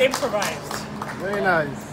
Improvised. Very nice.